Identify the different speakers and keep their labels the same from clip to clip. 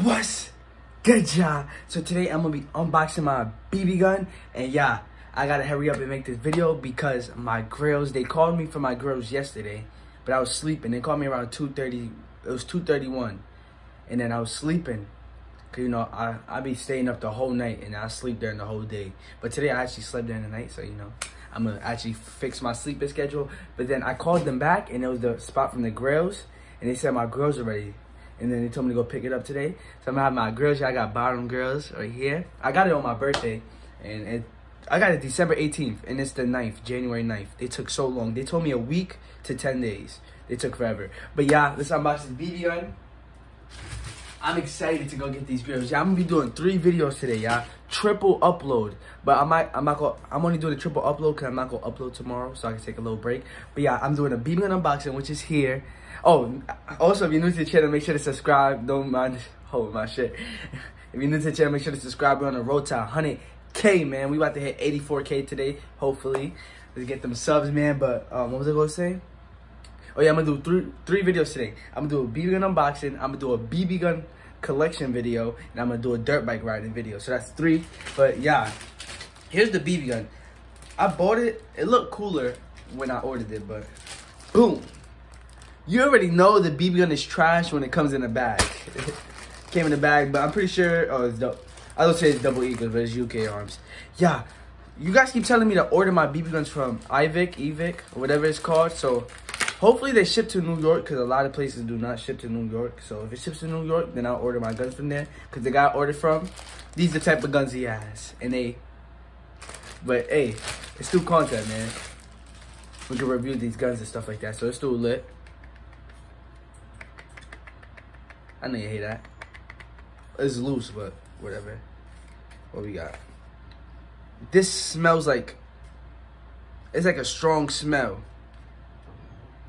Speaker 1: What's good, y'all? So today I'm gonna be unboxing my BB gun, and yeah, I gotta hurry up and make this video because my grills, they called me for my grills yesterday, but I was sleeping. They called me around 2.30, it was 2.31, and then I was sleeping. Cause you know, I, I be staying up the whole night and I sleep during the whole day. But today I actually slept during the night, so you know, I'm gonna actually fix my sleeping schedule. But then I called them back and it was the spot from the grills, and they said my grills are ready. And then they told me to go pick it up today. So I'm gonna have my grills. I got bottom girls right here. I got it on my birthday, and it, I got it December 18th, and it's the 9th, January 9th. They took so long. They told me a week to 10 days. They took forever. But yeah, let's unbox this BB gun. I'm excited to go get these grills. Yeah, I'm gonna be doing three videos today, y'all. Triple upload. But I might I'm not gonna I'm only doing a triple upload because I'm not gonna upload tomorrow, so I can take a little break. But yeah, I'm doing a gun unboxing, which is here. Oh, also if you're new to the channel, make sure to subscribe. Don't mind hold my shit. If you're new to the channel, make sure to subscribe. We're on the road to 100k, man. We about to hit 84k today, hopefully. Let's get them subs, man. But um, what was I gonna say? Oh yeah, I'm gonna do three three videos today. I'm gonna do a BB gun unboxing. I'm gonna do a BB gun collection video, and I'm gonna do a dirt bike riding video. So that's three. But yeah, here's the BB gun. I bought it. It looked cooler when I ordered it, but boom. You already know the BB gun is trash when it comes in a bag. Came in a bag, but I'm pretty sure. Oh, it's dope. I don't say it's double eagles, but it's UKARMS. Yeah, you guys keep telling me to order my BB guns from Ivic, Evic, or whatever it's called. So hopefully they ship to New York because a lot of places do not ship to New York. So if it ships to New York, then I'll order my guns from there. Because the guy I ordered from, these are the type of guns he has. And they, but hey, it's still content, man. We can review these guns and stuff like that. So it's still lit. I know you hate that. It's loose, but whatever. What we got? This smells like, it's like a strong smell.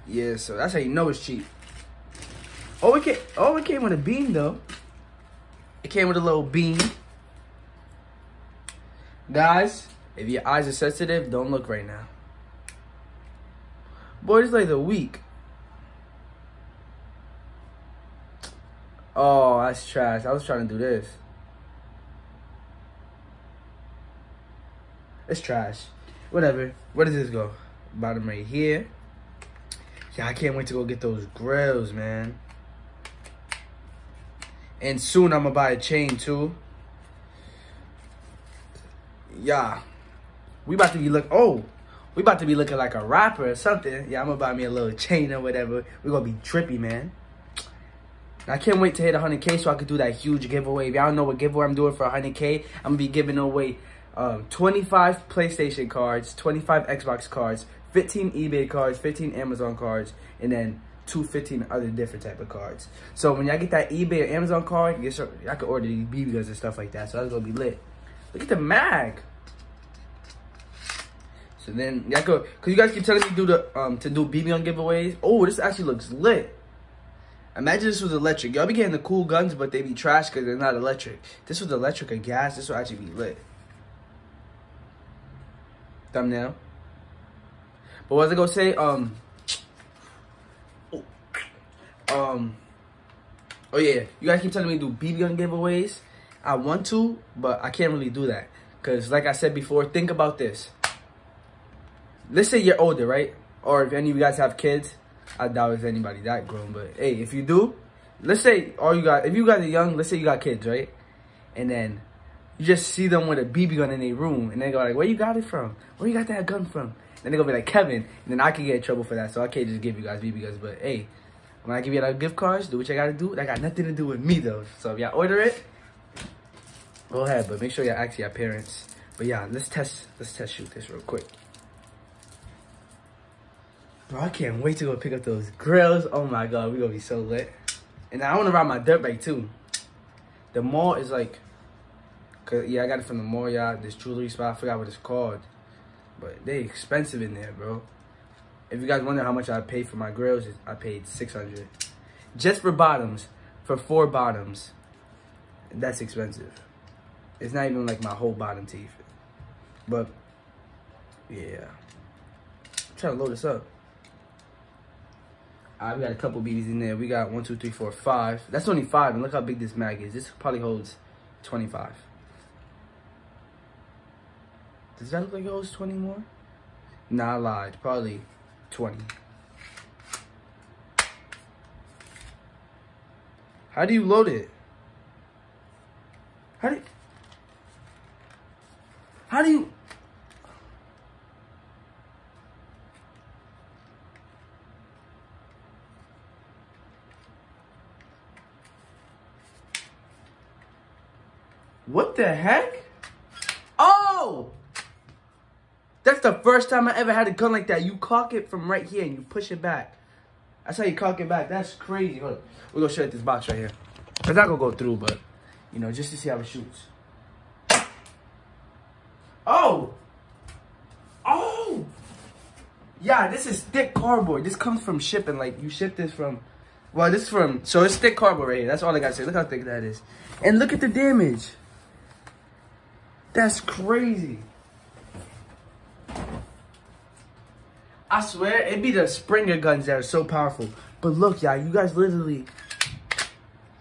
Speaker 1: Yeah, so that's how you know it's cheap. Oh, it came, oh, it came with a bean, though. It came with a little bean. Guys, if your eyes are sensitive, don't look right now. Boy, it's like the week. Oh, that's trash. I was trying to do this. It's trash. Whatever. Where does this go? Bottom right here. Yeah, I can't wait to go get those grills, man. And soon I'm gonna buy a chain too. Yeah. We about to be look oh, we about to be looking like a rapper or something. Yeah, I'm gonna buy me a little chain or whatever. We're gonna be trippy, man. I can't wait to hit 100k so I could do that huge giveaway. If y'all know what giveaway I'm doing for 100k, I'm gonna be giving away um, 25 PlayStation cards, 25 Xbox cards, 15 eBay cards, 15 Amazon cards, and then two 15 other different type of cards. So when y'all get that eBay or Amazon card, you I can order these BB guns and stuff like that. So that's gonna be lit. Look at the mag. So then y'all go, cause you guys keep telling me to do the um to do BB gun giveaways. Oh, this actually looks lit. Imagine this was electric. Y'all be getting the cool guns, but they be trash because they're not electric. This was electric or gas. This will actually be lit. Thumbnail. But what was I gonna say? Um. Um. Oh yeah, you guys keep telling me to do BB gun giveaways. I want to, but I can't really do that because, like I said before, think about this. Let's say you're older, right? Or if any of you guys have kids, I doubt if anybody that grown. But hey, if you do, let's say all you got, if you guys are young, let's say you got kids, right? And then you just see them with a BB gun in their room, and they go like, "Where you got it from? Where you got that gun from?" Then they gonna be like Kevin, and then I can get in trouble for that. So I can't just give you guys BB guns. But hey, when I give you like gift cards, do what you gotta do. That got nothing to do with me though. So if y'all order it, go ahead. But make sure y'all ask your parents. But yeah, let's test. Let's test shoot this real quick. Bro, I can't wait to go pick up those grills. Oh my god, we gonna be so lit. And I wanna ride my dirt bike too. The mall is like, cause yeah, I got it from the mall, y'all. This jewelry spot, I forgot what it's called. But they expensive in there, bro. If you guys wonder how much I paid for my grills, I paid 600 Just for bottoms, for four bottoms. That's expensive. It's not even like my whole bottom teeth. But, yeah. I'm trying to load this up. Alright, we got a couple BBs in there. We got one, two, three, four, five. That's only five, and look how big this mag is. This probably holds 25. Does that look like it holds 20 more? Nah, I lied. Probably 20. How do you load it? How do you... How do you... What the heck? Oh! That's the first time I ever had a gun like that. You cock it from right here and you push it back. That's how you cock it back. That's crazy. Hold on. We're going to show you this box right here. It's not going to go through, but, you know, just to see how it shoots. Oh! Oh! Yeah, this is thick cardboard. This comes from shipping. Like, you ship this from... Well, this is from... So, it's thick cardboard right here. That's all I got to say. Look how thick that is. And look at the damage. That's crazy. I swear, it'd be the Springer guns that are so powerful. But look, y'all, you guys literally,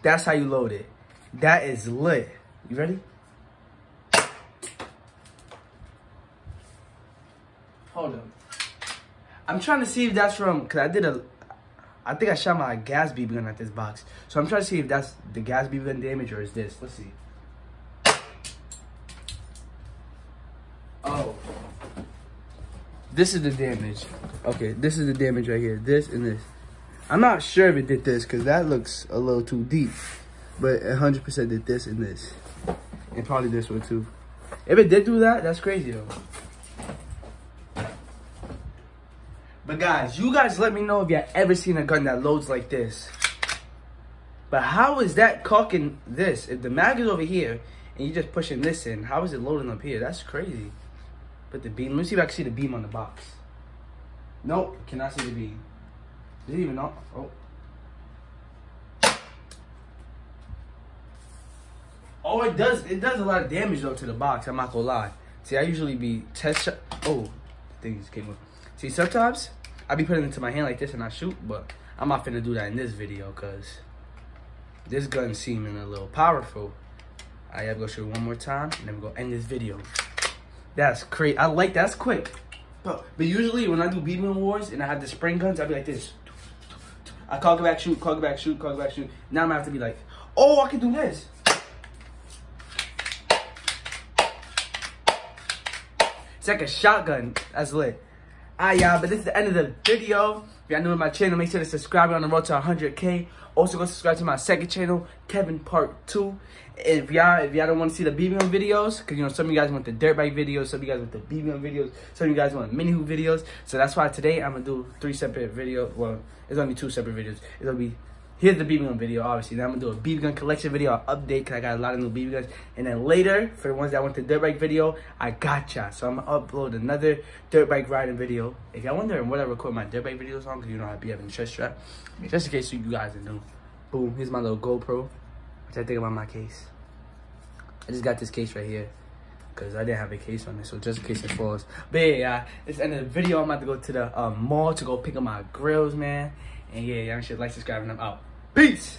Speaker 1: that's how you load it. That is lit. You ready? Hold on. I'm trying to see if that's from, because I did a, I think I shot my gas BB gun at this box. So I'm trying to see if that's the gas BB gun damage or is this. Let's see. Oh. This is the damage. Okay, this is the damage right here. This and this. I'm not sure if it did this because that looks a little too deep. But 100% did this and this. And probably this one too. If it did do that, that's crazy though. But guys, you guys let me know if you ever seen a gun that loads like this. But how is that cocking this? If the mag is over here and you're just pushing this in, how is it loading up here? That's crazy. Put the beam. Let me see if I can see the beam on the box. Nope, cannot see the beam. Is it even not? Oh. Oh, it does. It does a lot of damage though to the box. I'm not gonna lie. See, I usually be test. Oh, things came up. See, sometimes I be putting it into my hand like this and I shoot, but I'm not finna do that in this video because this gun seeming a little powerful. I have to go shoot one more time and then we go end this video. That's crazy. I like that's quick. But, but usually when I do beatman wars and I have the spring guns, I'd be like this. I call it back, shoot, call it back, shoot, call it back, shoot. Now I'm gonna have to be like, oh, I can do this. It's like a shotgun. That's lit. Alright, y'all, but this is the end of the video. If y'all new to my channel, make sure to subscribe. We're on the road to 100K. Also, go subscribe to my second channel, Kevin Part 2. If y'all if y'all don't want to see the BB gun videos, because, you know, some of you guys want the dirt bike videos, some of you guys want the BB gun videos, some of you guys want mini hoop videos. So that's why today I'm to do three separate videos. Well, it's be two separate videos. To be Here's the BB gun video, obviously. Then I'm gonna do a BB gun collection video, I'll update, cause I got a lot of new BB guns. And then later, for the ones that want the dirt bike video, I gotcha. So I'm gonna upload another dirt bike riding video. If y'all wondering what I record my dirt bike videos on, cause you know I'd be having a chest strap. Just in case you guys are new. Boom, here's my little GoPro, which I think about my case. I just got this case right here because I didn't have a case on it, so just in case it falls. But yeah, it's the end of the video. I'm about to go to the um, mall to go pick up my grills, man. And yeah, y'all should like, subscribe, and I'm out. Peace!